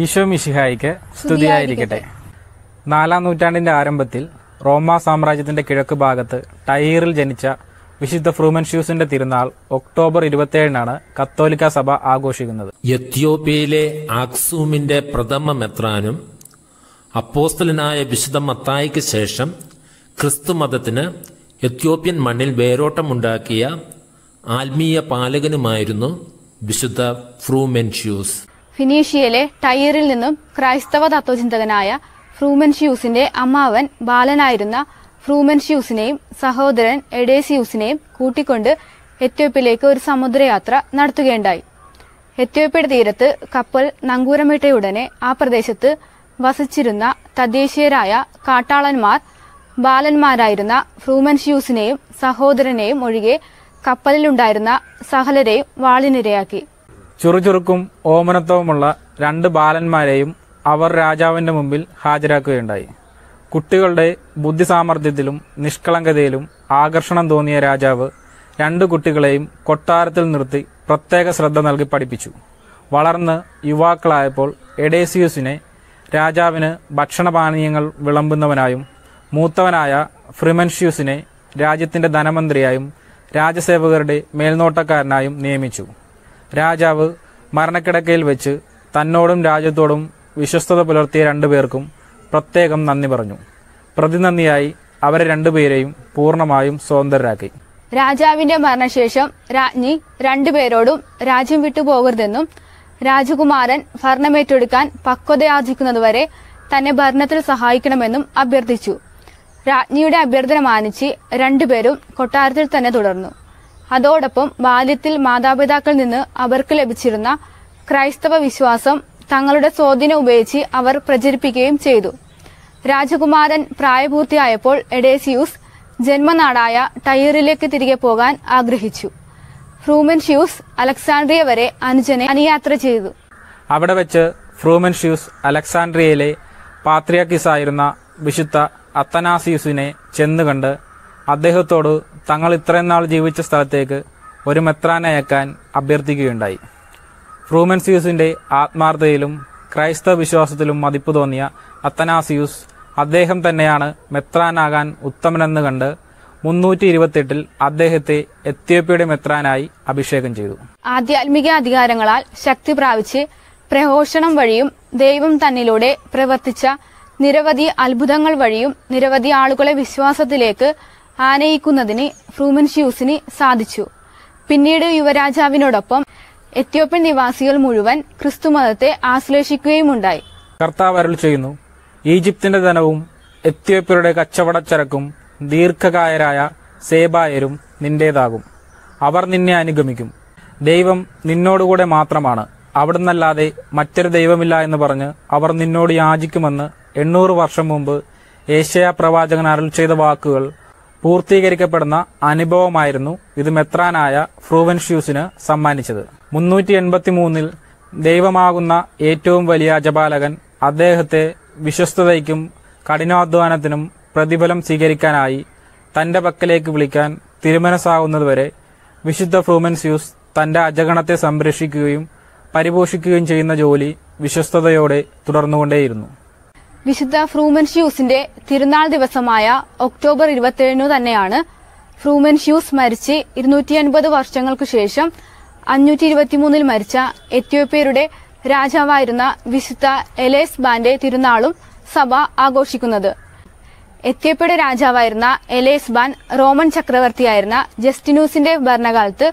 ഈശോ മിഷിഹായിക്ക് സ്തുതിയായിരിക്കട്ടെ. നാലാം നൂറ്റാണ്ടിന്റെ ആരംഭത്തിൽ റോമ സാമ്രാജ്യത്തിന്റെ കിഴക്ക് ഭാഗത്ത് ടൈറിൽ ജനിച്ച വിശുദ്ധ ഫ്രൂമൻഷ്യൂസിന്റെ തിരുനാൾ ഒക്ടോബർ ഇരുപത്തിയേഴിനാണ് കത്തോലിക്ക സഭ ആഘോഷിക്കുന്നത്. എത്യോപ്യയിലെ ആക്സൂമിന്റെ പ്രഥമ മെത്രാനും അപ്പോസ്തലനായ വിശുദ്ധ മത്തായിക്ക് ശേഷം ക്രിസ്തു മതത്തിന് എത്യോപ്യൻ മണ്ണിൽ വേരോട്ടമുണ്ടാക്കിയ ആത്മീയ പാലകനുമായിരുന്നു വിശുദ്ധ ഫ്രൂമെൻഷ്യൂസ്. ഫിനീഷ്യയിലെ ടൈറിൽ നിന്നും ക്രൈസ്തവ തത്വചിന്തകനായ ഫ്രൂമൻഷ്യൂസിന്റെ അമ്മാവൻ ബാലനായിരുന്ന ഫ്രൂമൻഷ്യൂസിനെയും സഹോദരൻ എഡേസിയൂസിനെയും കൂട്ടിക്കൊണ്ട് എത്യോപ്യയിലേക്ക് ഒരു സമുദ്രയാത്ര നടത്തുകയുണ്ടായി. എത്യോപ്യയുടെ തീരത്ത് കപ്പൽ നങ്കൂരമിട്ടയുടനെ ആ പ്രദേശത്ത് വസിച്ചിരുന്ന തദ്ദേശീയരായ കാട്ടാളന്മാർ ബാലന്മാരായിരുന്ന ഫ്രൂമൻഷ്യൂസിനെയും സഹോദരനെയും ഒഴികെ കപ്പലിലുണ്ടായിരുന്ന സഹലരെയും വാളിനിരയാക്കി. ചുറുചുറുക്കും ഓമനത്വവുമുള്ള രണ്ട് ബാലന്മാരെയും അവർ രാജാവിന്റെ മുമ്പിൽ ഹാജരാക്കുകയുണ്ടായി. കുട്ടികളുടെ ബുദ്ധിസാമർഥ്യത്തിലും നിഷ്കളങ്കതയിലും ആകർഷണം തോന്നിയ രാജാവ് രണ്ട് കുട്ടികളെയും കൊട്ടാരത്തിൽ നിർത്തി പ്രത്യേക ശ്രദ്ധ നൽകി പഠിപ്പിച്ചു. വളർന്ന് യുവാക്കളായപ്പോൾ എഡേസിയൂസിനെ രാജാവിന് ഭക്ഷണപാനീയങ്ങൾ വിളമ്പുന്നവനായും മൂത്തവനായ ഫ്രിമൻഷ്യൂസിനെ രാജ്യത്തിന്റെ ധനമന്ത്രിയായും രാജസേവകരുടെ മേൽനോട്ടക്കാരനായും നിയമിച്ചു. രാജാവ് മരണക്കിടക്കയിൽ വെച്ച് തന്നോടും രാജ്യത്തോടും വിശ്വസ്തത പുലർത്തിയ രണ്ടുപേർക്കും പ്രത്യേകം നന്ദി പറഞ്ഞു. പ്രതിനന്ദിയായി അവരെ രണ്ടുപേരെയും പൂർണമായും സ്വതന്ത്രരാക്കി. രാജാവിന്റെ മരണശേഷം രാജ്ഞി രണ്ടുപേരോടും രാജ്യം വിട്ടുപോകരുതെന്നും രാജകുമാരൻ ഭരണമേറ്റെടുക്കാൻ പക്വതയാർജിക്കുന്നതുവരെ തന്നെ ഭരണത്തിൽ സഹായിക്കണമെന്നും അഭ്യർത്ഥിച്ചു. രാജ്ഞിയുടെ അഭ്യർത്ഥന മാനിച്ച് രണ്ടുപേരും കൊട്ടാരത്തിൽ തന്നെ തുടർന്നു. അതോടൊപ്പം ബാല്യത്തിൽ മാതാപിതാക്കളിൽ നിന്ന് അവർക്ക് ലഭിച്ചിരുന്ന ക്രൈസ്തവ വിശ്വാസം തങ്ങളുടെ സ്വാധീനം ഉപയോഗിച്ച് അവർ പ്രചരിപ്പിക്കുകയും ചെയ്തു. രാജകുമാരൻ പ്രായപൂർത്തിയായപ്പോൾ എഡേസിയൂസ് ജന്മനാടായ ടൈറിലേക്ക് തിരികെ പോകാൻ ആഗ്രഹിച്ചു. ഫ്രൂമെൻഷ്യൂസ് അലക്സാണ്ട്രിയ വരെ അനുജനെ അനുയാത്ര ചെയ്തു. അവിടെ വെച്ച് ഫ്രൂമെൻഷ്യൂസ് അലക്സാണ്ട്രിയയിലെ പാത്രിയാക്കിസായിരുന്ന വിശുദ്ധ അത്തനാസിയുസിനെ ചെന്നുകണ്ട് അദ്ദേഹത്തോട് തങ്ങൾ ഇത്രയും നാൾ ജീവിച്ച സ്ഥലത്തേക്ക് ഒരു മെത്രാനെ അയക്കാൻ അഭ്യർത്ഥിക്കുകയുണ്ടായി. ഫ്രൂമൻസിയൂസിന്റെ ആത്മാർത്ഥതയിലും ക്രൈസ്തവ വിശ്വാസത്തിലും മതിപ്പ് തോന്നിയ അത്തനാസിയൂസ് അദ്ദേഹം തന്നെയാണ് മെത്രാനാകാൻ ഉത്തമനെന്ന് കണ്ട് മുന്നൂറ്റി ഇരുപത്തെട്ടിൽ അദ്ദേഹത്തെ എത്യോപ്യയുടെ മെത്രാനായി അഭിഷേകം ചെയ്തു. ആധ്യാത്മിക അധികാരങ്ങളാൽ ശക്തി പ്രാപിച്ച് പ്രഘോഷണം വഴിയും ദൈവം തന്നിലൂടെ പ്രവർത്തിച്ച നിരവധി അത്ഭുതങ്ങൾ വഴിയും നിരവധി ആളുകളെ വിശ്വാസത്തിലേക്ക് ആനയിക്കുന്നതിന് ഫ്രൂമൻഷ്യൂസിന് സാധിച്ചു. പിന്നീട് യുവരാജാവിനോടൊപ്പം എത്യോപ്യൻ നിവാസികൾ മുഴുവൻ ക്രിസ്തുമതത്തെ ആശ്ലേഷിക്കുകയുമുണ്ടായി. കർത്താവ് അരുൾ ചെയ്യുന്നു ഈജിപ്തിന്റെ ധനവും എത്യോപ്യരുടെ കച്ചവടച്ചരക്കും ദീർഘകായരായ സേബായരും നിന്റേതാകും. അവർ നിന്നെ അനുഗമിക്കും. ദൈവം നിന്നോടുകൂടെ മാത്രമാണ്. അവിടുന്നല്ലാതെ മറ്റൊരു ദൈവമില്ല എന്ന് പറഞ്ഞ് അവർ നിന്നോട് യാചിക്കുമെന്ന് എണ്ണൂറ് വർഷം മുമ്പ് ഏഷ്യ പ്രവാചകൻ അരുൾ ചെയ്ത വാക്കുകൾ പൂർത്തീകരിക്കപ്പെടുന്ന അനുഭവമായിരുന്നു ഇത് മെത്രാനായ ഫ്രൂവൻഷ്യൂസിന് സമ്മാനിച്ചത്. മുന്നൂറ്റി എൺപത്തിമൂന്നിൽ ദൈവമാകുന്ന ഏറ്റവും വലിയ അജപാലകൻ അദ്ദേഹത്തെ വിശ്വസ്തതയ്ക്കും കഠിനാധ്വാനത്തിനും പ്രതിഫലം സ്വീകരിക്കാനായി തന്റെ പക്കലേക്ക് വിളിക്കാൻ തിരുമനസ്സാകുന്നതുവരെ വിശുദ്ധ ഫ്രൂമൻസ്യൂസ് തന്റെ അജഗണത്തെ സംരക്ഷിക്കുകയും പരിപോഷിക്കുകയും ചെയ്യുന്ന ജോലി വിശ്വസ്തയോടെ തുടർന്നുകൊണ്ടേയിരുന്നു. വിശുദ്ധ ഫ്രൂമൻഷ്യൂസിന്റെ തിരുനാൾ ദിവസമായ ഒക്ടോബർ ഇരുപത്തിയേഴിനു തന്നെയാണ് ഫ്രൂമൻഷ്യൂസ് മരിച്ച് ഇരുന്നൂറ്റി അൻപത് വർഷങ്ങൾക്കു ശേഷം അഞ്ഞൂറ്റി ഇരുപത്തിമൂന്നിൽ മരിച്ച എത്യോപ്യയുടെ രാജാവായിരുന്ന വിശുദ്ധ എലേസ് ബാന്റെ തിരുനാളും സഭ ആഘോഷിക്കുന്നത്. എത്യോപ്യയുടെ രാജാവായിരുന്ന എലേസ് ബാൻ റോമൻ ചക്രവർത്തിയായിരുന്ന ജസ്റ്റിനൂസിന്റെ ഭരണകാലത്ത്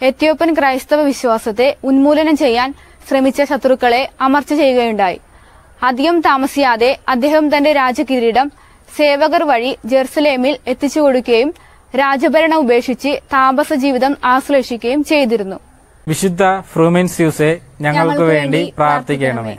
എത്യോപ്യൻ ക്രൈസ്തവ വിശ്വാസത്തെ ഉന്മൂലനം ചെയ്യാൻ ശ്രമിച്ച ശത്രുക്കളെ അമർച്ച ചെയ്യുകയുണ്ടായി. അധികം താമസിയാതെ അദ്ദേഹം തന്റെ രാജകിരീടം സേവകർ വഴി ജെറുസലേമിൽ എത്തിച്ചു കൊടുക്കുകയും രാജഭരണം ഉപേക്ഷിച്ച് താമസ ജീവിതം ആശ്ലേഷിക്കുകയും ചെയ്തിരുന്നു. വിശുദ്ധ ഫ്രൂമൻസ്യൂസെ ഞങ്ങൾക്ക് വേണ്ടി പ്രാർത്ഥിക്കണമേ.